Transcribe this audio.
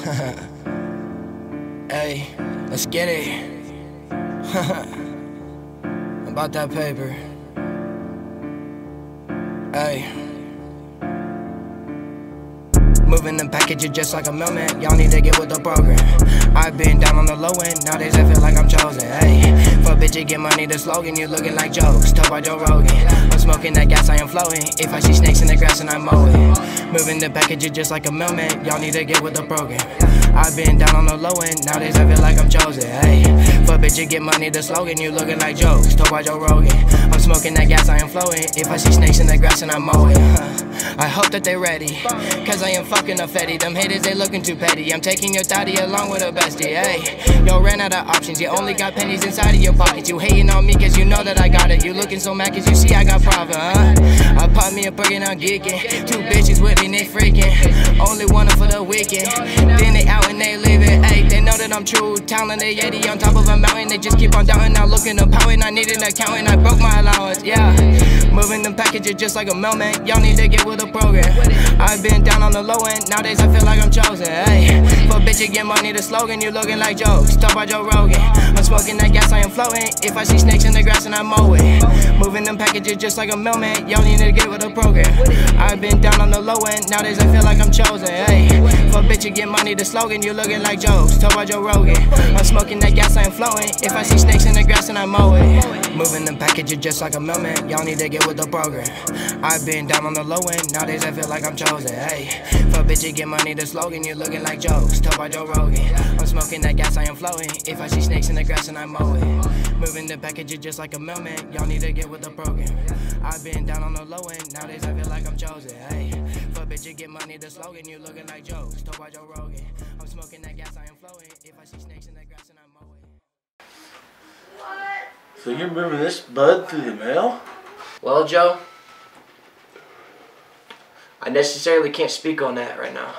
hey, let's get it. About that paper. Hey. Moving the packages just like a mailman. Y'all need to get with the program. I've been down on the low end. Nowadays I feel like I'm chosen. Hey, for bitch, you get money. The slogan, you looking like jokes. Talk by Joe Rogan. I'm smoking that gas, I am flowing. If I see snakes in the grass and I mow it. Moving the packages just like a mailman. Y'all need to get with the program. I've been down on the low end. Nowadays I feel like I'm chosen. Hey, for bitch, you get money. The slogan, you looking like jokes. Talk by Joe Rogan. I'm smoking that gas, I am flowing. If I see snakes in the grass and I'm it. I hope that they ready. Cause I am fucking a fetty. Them haters, they looking too petty. I'm taking your thotty along with a bestie. Hey, yo, ran out of options. You only got pennies inside of your pockets. You hating on me cause you know that I got it. You looking so mad cause you see I got profit, huh? I pop me a burger and I'm geeking. Two bitches with me, they freaking. Only one for the weekend. Then they out and they leaving. Hey, they know that I'm true. Talent, they yeti on top of a mountain. They just keep on doubting. Not looking up pouting. I need an accountant. I broke my allowance, yeah. Moving them packages just like a mailman. Y'all need to get with the program. I've been down on the low end. Nowadays I feel like I'm chosen. Hey, you get money. The slogan, you looking like jokes. Talk by Joe Rogan. I'm smoking that gas, I am floating. If I see snakes in the grass and I mow it. Moving them packages just like a mailman. Y'all need to get with the program. I've been down on the low end. Nowadays I feel like I'm chosen. Hey, for bitch, you get money. The slogan, you looking like jokes. Talk by Joe Rogan. I'm smoking that floating. If I see snakes in the grass and I mow it. Moving the packages just like a mailman. Y'all need to get with the program. I've been down on the low end. Nowadays I feel like I'm chosen. Hey, for bitch, you get money. The slogan, you looking like jokes. Talk by Joe Rogan. I'm smoking that gas, I am flowing. If I see snakes in the grass and I mow it. Moving the packages just like a mailman. Y'all need to get with the program. I've been down on the low end. Nowadays I feel like I'm chosen. Hey, for bitch, you get money. The slogan, you looking like jokes. Talk by Joe Rogan. I'm smoking that gas, I am flowing. If I see snakes in the grass and I mow it. So you're moving this bud through the mail? Well, Joe, I necessarily can't speak on that right now.